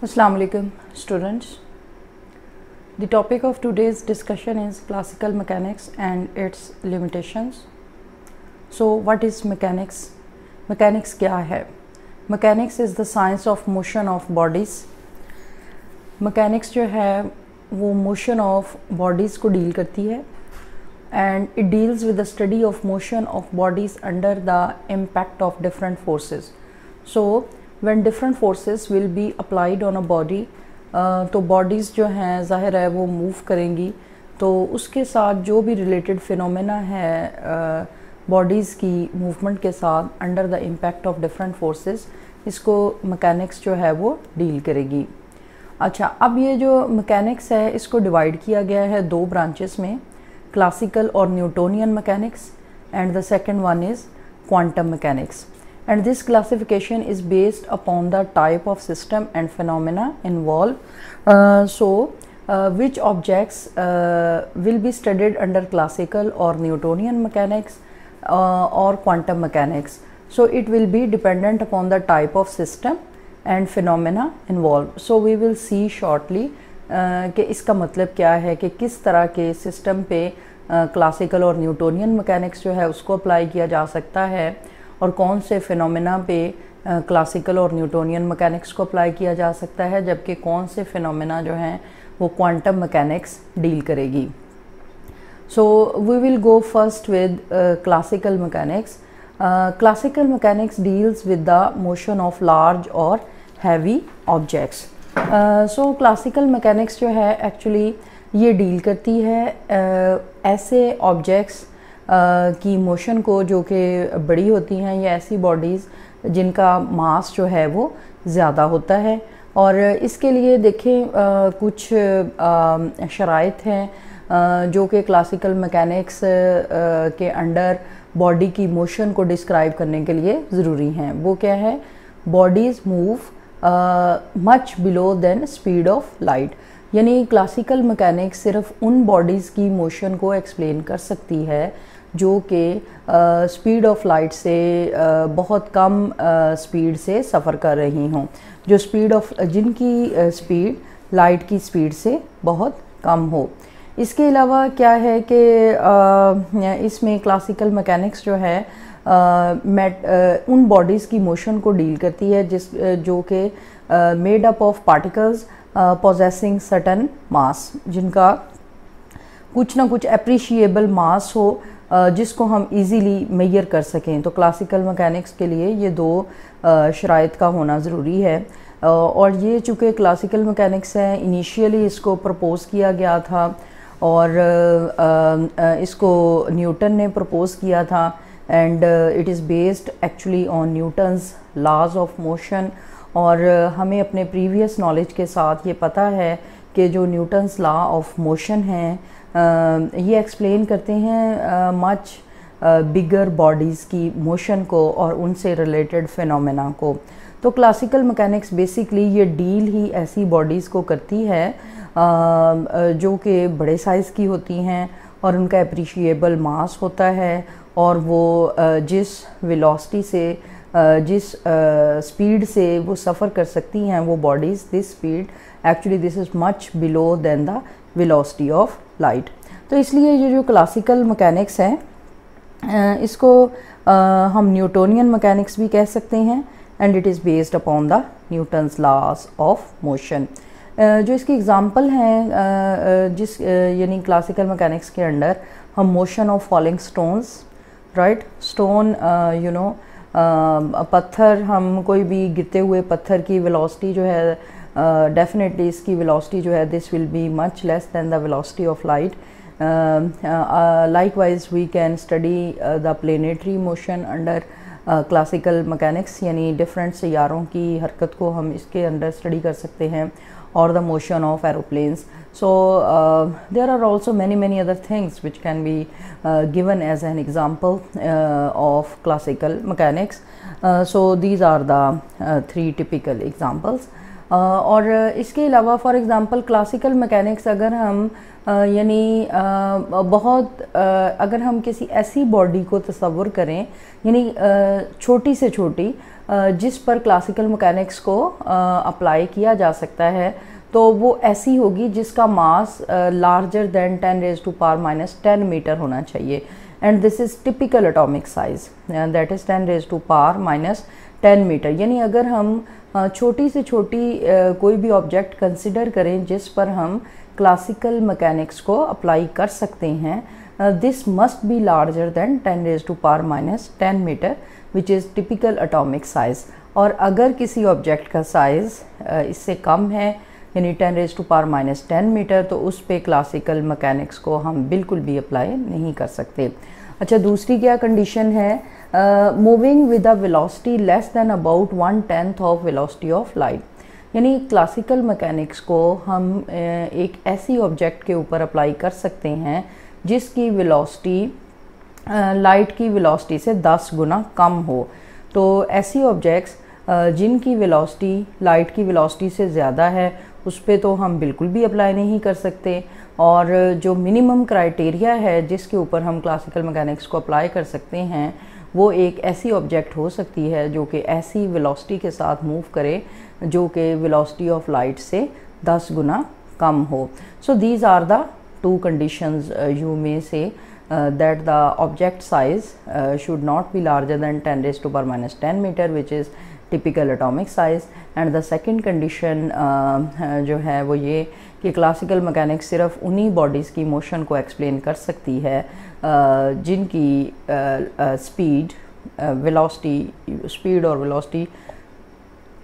Assalamu alaikum students. The topic of today's discussion is classical mechanics and its limitations. So what is mechanics? Mechanics क्या है Mechanics is the science of motion of bodies. Mechanics जो है वो motion of bodies को deal करती है and it deals with the study of motion of bodies under the impact of different forces. So when different forces will be applied on a body तो bodies जो हैं, ज़ाहिर है वो move करेंगी। तो उसके साथ जो भी रिलेटेड फिनोमेना है बॉडीज़ की मूवमेंट के साथ under the impact of different forces इसको मैकेनिक्स जो है वो डील करेगी। अच्छा अब ये जो मैकेनिक्स है, इसको डिवाइड किया गया है दो ब्रांचेस में क्लासिकल और Newtonian mechanics and the second one is quantum mechanics and this classification is based upon the type of system and phenomena involved. Uh, so, uh, which objects uh, will be studied under classical or Newtonian mechanics uh, or quantum mechanics. So, it will be dependent upon the type of system and phenomena involved. So, we will see shortly uh, कि इसका मतलब क्या है कि किस तरह के system पे क्लासिकल और न्यूटोनियन मैकेनिक्स जो है उसको अप्लाई किया जा सकता है और कौन से फिनोमेना पे क्लासिकल और न्यूटोनियन मैकेनिक्स को अप्लाई किया जा सकता है जबकि कौन से फिनोमेना जो हैं वो क्वांटम मैकेनिक्स डील करेगी। So we will go first with classical mechanics classical mechanics deals with the motion of large और heavy objects so classical mechanics जो है एक्चुअली ये डील करती है uh, ऐसे ऑब्जेक्ट्स की मोशन को जो कि बड़ी होती हैं या ऐसी बॉडीज़ जिनका मास जो है वो ज़्यादा होता है। और इसके लिए देखें कुछ शराइ हैं जो कि क्लासिकल मैकेनिक्स के अंडर बॉडी की मोशन को डिस्क्राइब करने के लिए ज़रूरी हैं। वो क्या है? Bodies move much below than speed of light यानी क्लासिकल मैकेनिक्स सिर्फ़ उन बॉडीज़ की मोशन को एक्सप्लेन कर सकती है जो कि स्पीड ऑफ़ लाइट से आ, बहुत कम स्पीड से सफ़र कर रही हों। जो स्पीड ऑफ़ जिनकी स्पीड लाइट की स्पीड से बहुत कम हो। इसके अलावा क्या है कि इसमें क्लासिकल मैकेनिक्स जो है मेट उन बॉडीज़ की मोशन को डील करती है जिस जो कि made up of particles possessing certain mass जिनका कुछ ना कुछ अप्रिशिएबल मास हो जिसको हम इजीली मैयर कर सकें। तो क्लासिकल मैकेनिक्स के लिए ये दो शराइ का होना ज़रूरी है। और ये चूँकि क्लासिकल मैकेनिक्स है इनिशियली इसको प्रपोज़ किया गया था और इसको न्यूटन ने प्रपोज़ किया था and it is based actually on Newton's laws of motion और हमें अपने प्रीवियस नॉलेज के साथ ये पता है कि जो न्यूटन्स लॉ ऑफ़ मोशन हैं ये एक्सप्लेन करते हैं मच बिगर बॉडीज़ की मोशन को और उनसे रिलेटेड फिनोमेना को। तो क्लासिकल मैकेनिक्स बेसिकली ये डील ही ऐसी बॉडीज़ को करती है जो कि बड़े साइज़ की होती हैं और उनका अप्रिशिएबल मास होता है और वो जिस वेलोसिटी से जिस स्पीड से वो सफ़र कर सकती हैं वो bodies this speed actually this is much below than the velocity of light तो इसलिए ये जो क्लासिकल मैकेनिक्स है इसको हम न्यूटोनियन मैकेनिक्स भी कह सकते हैं and it is based upon the Newton's laws of motion जो इसकी एग्ज़ाम्पल हैं जिस यानी क्लासिकल मैकेनिक्स के अंडर, हम motion of falling stones right stone you know पत्थर, हम कोई भी गिरते हुए पत्थर की वेलोसिटी जो है डेफिनेटली uh, इसकी वेलोसिटी जो है this will be much less than the velocity of light likewise we can study the planetary motion under classical mechanics यानी डिफरेंट सैारों की हरकत को हम इसके अंडर स्टडी कर सकते हैं और the motion of aeroplanes so uh, are are also many other other things can be given as an as of classical mechanics so classical are Uh, so these are uh. Uh, और इसके अलावा for example classical mechanics अगर हम यानी बहुत अगर हम किसी ऐसी बॉडी को तस्वुर करें यानी छोटी से छोटी जिस पर क्लासिकल मैकेनिक्स को अप्लाई किया जा सकता है तो वो ऐसी होगी जिसका mass larger than ten raise to power minus ten metre होना चाहिए and this is typical atomic size that is ten raise to power minus ten metre यानी अगर हम छोटी से छोटी कोई भी ऑब्जेक्ट कंसिडर करें जिस पर हम क्लासिकल मैकेनिक्स को अप्लाई कर सकते हैं। This must be larger than ten raise to power minus ten metre which is typical atomic size और अगर किसी ऑब्जेक्ट का साइज़ इससे कम है, यानी ten raise to power minus ten metre तो उस पर क्लासिकल मकैनिक्स को हम बिल्कुल भी अप्लाई नहीं कर सकते। अच्छा दूसरी क्या कंडीशन है? Moving with a velocity less than about one tenth of velocity of light यानी क्लासिकल मकैनिक्स को हम uh, एक ऐसी ऑब्जेक्ट के ऊपर अप्लाई कर सकते हैं जिसकी वेलोसिटी लाइट uh, की वेलोसिटी से 10 गुना कम हो। तो ऐसी ऑब्जेक्ट्स uh, जिनकी वेलोसिटी लाइट की वेलोसिटी से ज़्यादा है उस पर तो हम बिल्कुल भी अप्लाई नहीं कर सकते। और जो मिनिमम क्राइटेरिया है जिसके ऊपर हम क्लासिकल मैकेनिक्स को अप्लाई कर सकते हैं वो एक ऐसी ऑब्जेक्ट हो सकती है जो कि ऐसी वेलोसिटी के साथ मूव करे, जो कि वेलोसिटी ऑफ़ लाइट से 10 गुना कम हो। So these are the two conditions you may say that the object size should not be larger than 10 raise to power minus ten metre which is typical atomic size and the second condition जो है वो ये कि classical mechanics सिर्फ़ उन्हीं bodies की motion को explain कर सकती है जिनकी स्पीड वेलोसिटी स्पीड और वेलोसिटी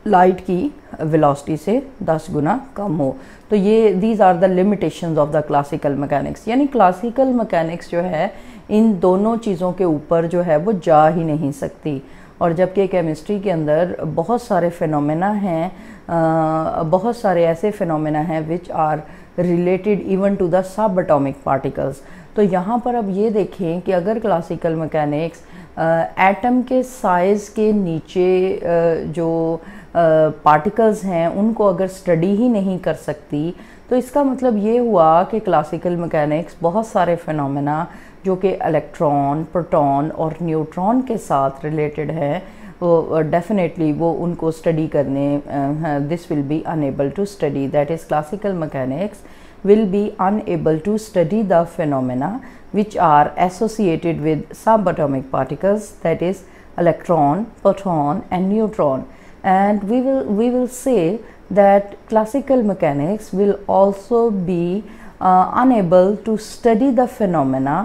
लाइट की वेलोसिटी से 10 गुना कम हो। तो ये these are the limitations of the classical mechanics यानी क्लासिकल मैकेनिक्स जो है, इन दोनों चीज़ों के ऊपर जो है, वो जा ही नहीं सकती। और जबकि केमिस्ट्री के अंदर बहुत सारे फिनोमेना हैं बहुत सारे ऐसे फिनोमेना हैं which are related even to the subatomic particles तो यहाँ पर अब ये देखें कि अगर क्लासिकल मैकेनिक्स एटम के साइज़ के नीचे जो पार्टिकल्स हैं, उनको अगर स्टडी ही नहीं कर सकती तो इसका मतलब ये हुआ कि क्लासिकल मैकेनिक्स बहुत सारे फिनोमेना जो कि इलेक्ट्रॉन प्रोटॉन और न्यूट्रॉन के साथ रिलेटेड है, वो डेफिनेटली वो उनको स्टडी करने this will be unable to study that is classical mechanics will be unable to study the phenomena which are associated with subatomic particles that is electron proton and neutron and we will we will say that classical mechanics will also be unable to study the phenomena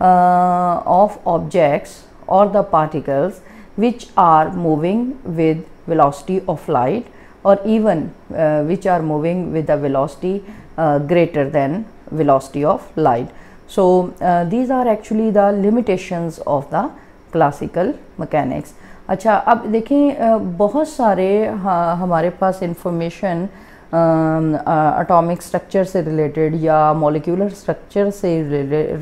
uh, of objects or the particles which are moving with velocity of light or even uh, which are moving with a velocity uh, greater than velocity of light. So, uh, these are actually the limitations of the classical mechanics. अच्छा अब देखें बहुत सारे हमारे पास information atomic structure से related या molecular structure से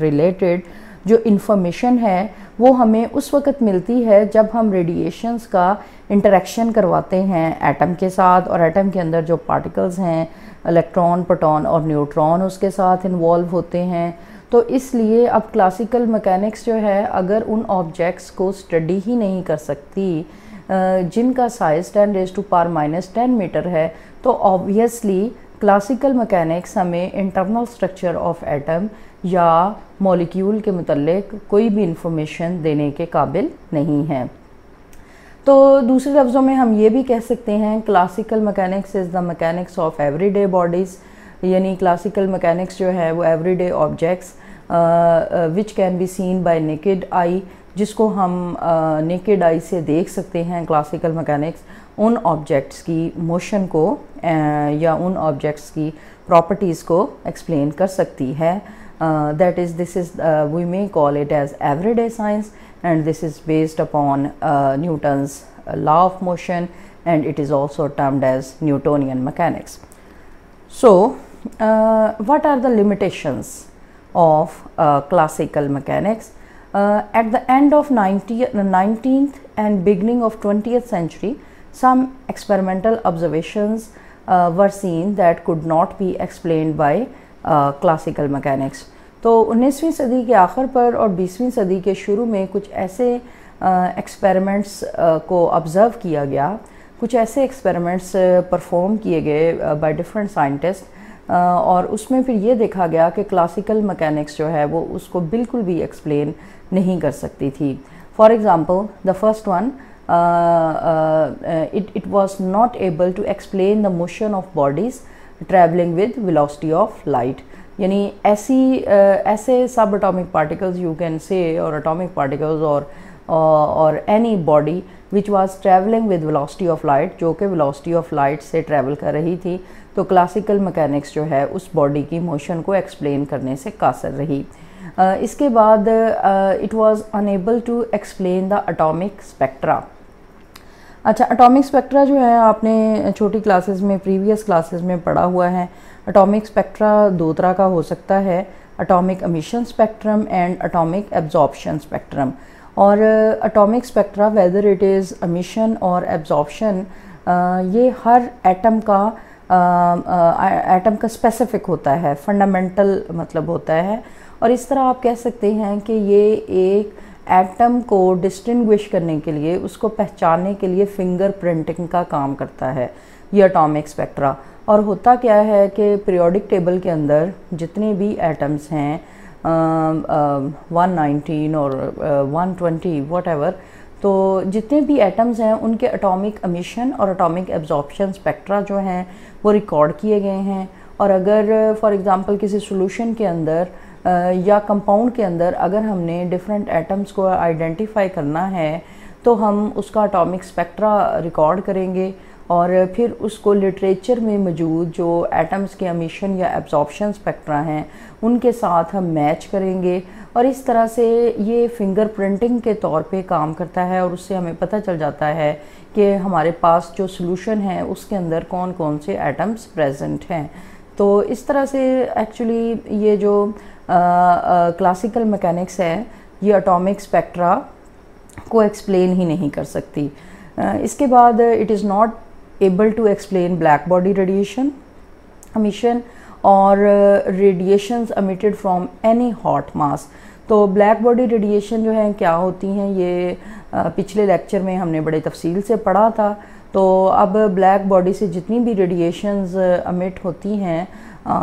related जो इन्फॉर्मेशन है, वो हमें उस वक्त मिलती है जब हम रेडिएशंस का इंटरेक्शन करवाते हैं एटम के साथ और एटम के अंदर जो पार्टिकल्स हैं इलेक्ट्रॉन प्रोटॉन और न्यूट्रॉन उसके साथ इन्वॉल्व होते हैं। तो इसलिए अब क्लासिकल मैकेनिक्स जो है, अगर उन ऑब्जेक्ट्स को स्टडी ही नहीं कर सकती जिनका size ten raise to power minus ten metre है तो ऑब्वियसली क्लासिकल मैकेनिक्स हमें इंटरनल स्ट्रक्चर ऑफ़ एटम या मॉलिक्यूल के मतलब कोई भी इंफॉर्मेशन देने के काबिल नहीं है। तो दूसरे लफ्ज़ों में हम ये भी कह सकते हैं classical mechanics is the mechanics of everyday bodies यानी क्लासिकल मैकेनिक्स जो है वो everyday objects which can be seen by naked eye जिसको हम नेकेड आई से देख सकते हैं क्लासिकल मैकेनिक्स उन ऑब्जेक्ट्स की मोशन को uh, या उन ऑब्जेक्ट्स की प्रॉपर्टीज़ को एक्सप्लेन कर सकती है। uh, that is this is uh, we may call it as everyday science and this is based upon uh, Newton's uh, law of motion and it is also termed as Newtonian mechanics. So, uh, what are the limitations of uh, classical mechanics? at the end of 90, 19th and beginning of 20th century, some experimental observations were seen that could not be explained by classical mechanics. तो 19वीं सदी के आखिर पर और 20वीं सदी के शुरू में कुछ ऐसे एक्सपेरिमेंट्स को ऑब्ज़र्व किया गया कुछ ऐसे एक्सपेरिमेंट्स परफॉर्म किए गए बाय डिफरेंट साइंटिस्ट और उसमें फिर ये देखा गया कि क्लासिकल मैकेनिक्स जो है वो उसको बिल्कुल भी एक्सप्लेन नहीं कर सकती थी for example the first one it it was not able to explain the motion of bodies travelling with velocity of light यानी ऐसी ऐसे सब atomic particles you can say और अटोमिक पार्टिकल्स और और any body which was travelling with velocity of light जो कि velocity of light से ट्रैवल कर रही थी तो क्लासिकल मैकेनिक्स जो है उस बॉडी की मोशन को एक्सप्लेन करने से कासर रही। uh, इसके बाद it was unable to explain the atomic spectra अच्छा अटोमिक स्पेक्ट्रा जो है, आपने छोटी क्लासेस में प्रीवियस क्लासेस में पढ़ा हुआ है। अटोमिक स्पेक्ट्रा दो तरह का हो सकता है atomic emission spectrum and atomic absorption spectrum और atomic spectra whether it is emission और एब्जॉर्प्शन ये हर एटम का एटम का स्पेसिफिक होता है फंडामेंटल मतलब होता है। और इस तरह आप कह सकते हैं कि ये एक एटम को डिस्टिंग्विश करने के लिए, उसको पहचानने के लिए फिंगर प्रिंटिंग का काम करता है, ये अटोमिक स्पेक्ट्रा और होता क्या है कि पीरियोडिक टेबल के अंदर जितने भी एटम्स हैं वन नाइनटीन और वन ट्वेंटी वट एवर तो जितने भी एटम्स हैं, उनके अटोमिक अमिशन और अटोमिक एब्जॉर्प्शन स्पेक्ट्रा जो हैं, वो रिकॉर्ड किए गए हैं। और अगर फॉर एग्ज़ाम्पल किसी सोल्यूशन के अंदर या कंपाउंड के अंदर अगर हमने डिफरेंट एटम्स को आइडेंटिफाई करना है तो हम उसका अटोमिक स्पेक्ट्रा रिकॉर्ड करेंगे और फिर उसको लिटरेचर में मौजूद जो एटम्स के अमीशन या एब्जॉर्प्शन स्पेक्ट्रा हैं, उनके साथ हम मैच करेंगे और इस तरह से ये फिंगर प्रिंटिंग के तौर पे काम करता है और उससे हमें पता चल जाता है कि हमारे पास जो सोल्यूशन है, उसके अंदर कौन कौन से एटम्स प्रेजेंट हैं। तो इस तरह से एक्चुअली ये जो क्लासिकल मैकेनिक्स है ये अटोमिक स्पेक्ट्रा को एक्सप्लेन ही नहीं कर सकती। uh, इसके बाद it is not able to explain black body radiation emission और radiations emitted from any hot mass तो ब्लैक बॉडी रेडिएशन जो है क्या होती हैं ये पिछले लेक्चर में हमने बड़े तफसील से पढ़ा था। तो अब ब्लैक बॉडी से जितनी भी रेडिएशंस अमिट होती हैं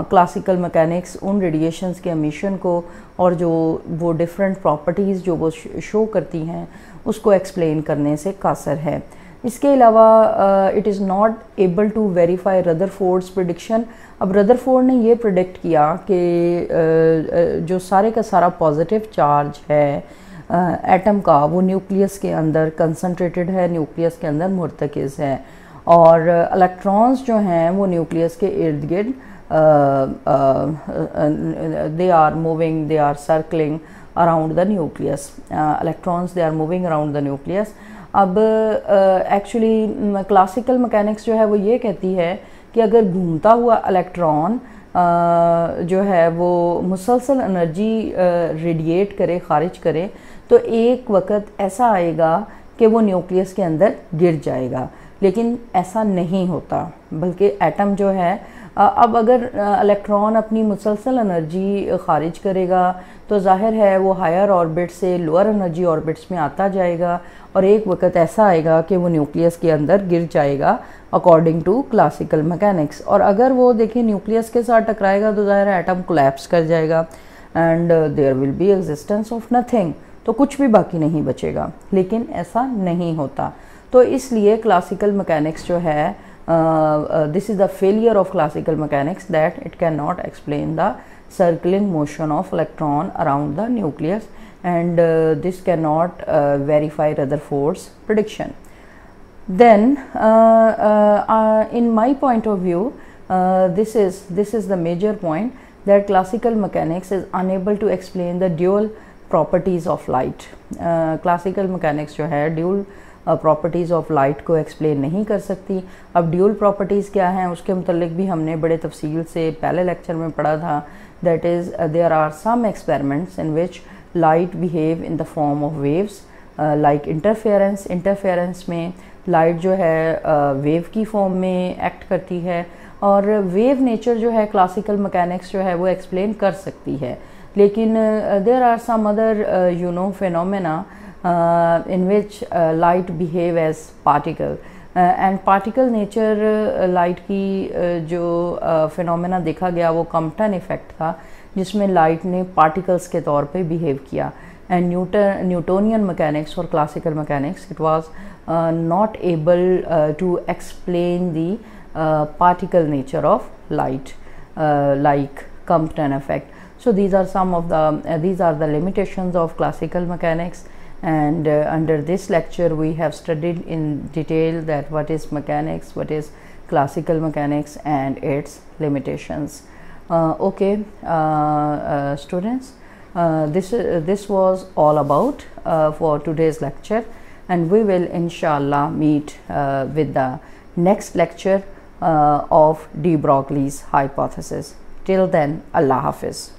क्लासिकल मैकेनिक्स उन रेडिएशंस के अमीशन को और जो वो डिफरेंट प्रॉपर्टीज़ जो वो शो करती हैं उसको एक्सप्लेन करने से कासर है। इसके अलावा it is not able to verify Rutherford's prediction अब रदर फोर्ड ने ये प्रिडिक्ट किया कि uh, जो सारे का सारा पॉजिटिव चार्ज है एटम का वो न्यूक्लियस के अंदर कंसनट्रेटेड है न्यूक्लियस के अंदर मुरतकज़ है। और इलेक्ट्रॉन्स जो हैं वो न्यूक्लियस के इर्द गिर्द they are moving they are circling around the nucleus. uh, they are moving around the nucleus. अब एक्चुअली क्लासिकल मैकेनिक्स जो है वो ये कहती है कि अगर घूमता हुआ इलेक्ट्रॉन uh, जो है वो मुसलसल एनर्जी रेडिएट करे खारिज करे तो एक वक्त ऐसा आएगा कि वो न्यूक्लियस के अंदर गिर जाएगा। लेकिन ऐसा नहीं होता, बल्कि एटम जो है अब अगर इलेक्ट्रॉन अपनी मुसलसल एनर्जी खारिज करेगा तो ज़ाहिर है वो हायर ऑर्बिट से लोअर एनर्जी ऑर्बिट्स में आता जाएगा और एक वक्त ऐसा आएगा कि वो न्यूक्लियस के अंदर गिर जाएगा अकॉर्डिंग टू क्लासिकल मैकेनिक्स और अगर वो देखें न्यूक्लियस के साथ टकराएगा तो ज़ाहिर एटम कोलैप्स कर जाएगा। And there will be existence of nothing तो कुछ भी बाकी नहीं बचेगा। लेकिन ऐसा नहीं होता। तो इसलिए क्लासिकल मकैनिक्स जो है this is the failure of classical mechanics that it can not explain the circling motion of electron around the nucleus and this can not verify other force prediction then in my point of view this is this is the major point that classical mechanics is unable to explain the dual properties of light classical mechanics जो है dual properties of light को explain नहीं कर सकती। अब dual properties क्या हैं उसके मतलब भी हमने बड़े तफसील से पहले लेक्चर में पढ़ा था। That is there are some experiments in which light behave in the form of waves like interference interference में लाइट जो है वेव uh, की फॉर्म में एक्ट करती है और वेव नेचर जो है क्लासिकल मैकेनिक्स जो है वो एक्सप्लेन कर सकती है। लेकिन there are some other you know phenomena in which light behave as particle and particle nature light की uh, जो फिनोमेना uh, देखा गया वो कम्पटन इफ़ेक्ट था जिसमें लाइट ने पार्टिकल्स के तौर पे बिहेव किया एंड न्यूटन न्यूटोनियन मैकेनिक्स और classical mechanics it was not able to explain the nature of light uh, like Compton effect. So these are some of the uh, these are the limitations of classical mechanics and uh, under this lecture we have studied in detail that what is mechanics, what is classical mechanics and its limitations. Uh, okay uh, students this this was all about for today's lecture and we will inshallah meet with the next lecture uh, of de Broglie's hypothesis. Till then, Allah Hafiz.